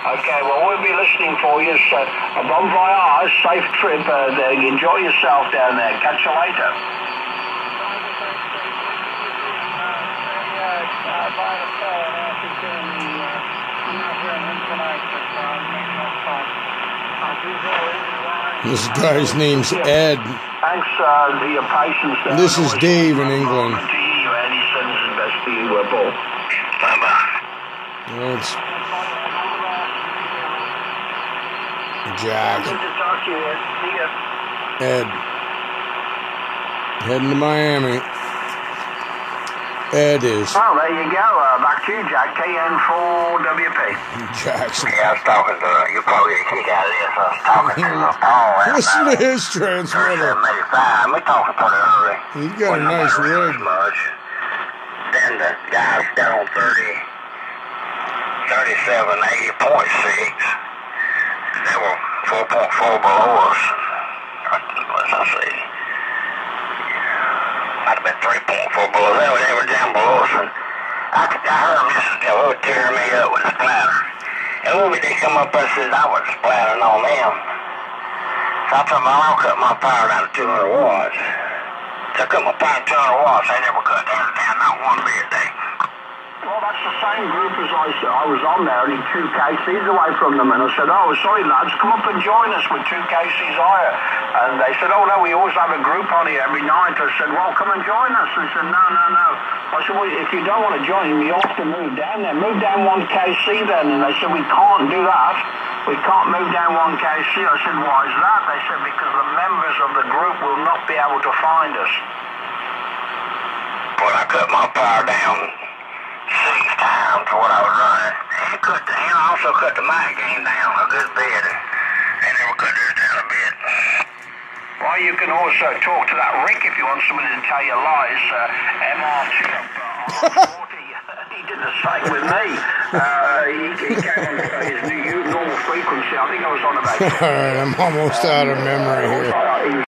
Okay, well, we'll be listening for you. So, a bon voyage, safe trip. Uh, enjoy yourself down there. Catch you later. This guy's name's Ed. Thanks uh, for your patience. there. This is Dave in England. To you, Eddie sends his best to you, uh, Paul. Bye-bye. Well, it's Jack. Good to talk to you, Ed. See ya. Ed. Heading to Miami. Ed is Well, there you go. Uh, back to you, Jack. KN4WP. Jackson. Yeah, I was talking to you. Probably a kick out of this. I was talking to the Paul. Listen to his transmitter. 3785. We talking pretty early. He's got a nice nobody rig. Much. Then the guys down 30, 37, 80.6. They were 4.4 below us. I say? Might have been 3.4 below. They were, they were down below us. And I, I heard just you oh, know, tearing me up with a splatter. And when they come up and said I was splattering on them. So I told them, I'll cut my power down to 200 watts. So I cut my power to 200 watts. They never cut down, down not one bit. They, Well, that's the same group as I. I was on there, only two KCs away from them, and I said, "Oh, sorry, lads, come up and join us with two KCs higher." And they said, "Oh no, we always have a group on here every night." I said, "Well, come and join us." They said, "No, no, no." I said, "Well, if you don't want to join, you have to move down there. Move down one KC then." And they said, "We can't do that. We can't move down one KC." I said, "Why is that?" They said, "Because the members of the group will not be able to find us." when I cut my power down times to what I was running, and cut the, and I also cut the mic gain down a good bit. They never cut this down a bit. Well, you can also talk to that Rick if you want somebody to tell you lies. Uh, MR2 up on 40. He did the same with me. Uh, he, he came on his new normal frequency. I think I was on about. All right, I'm almost out of memory here.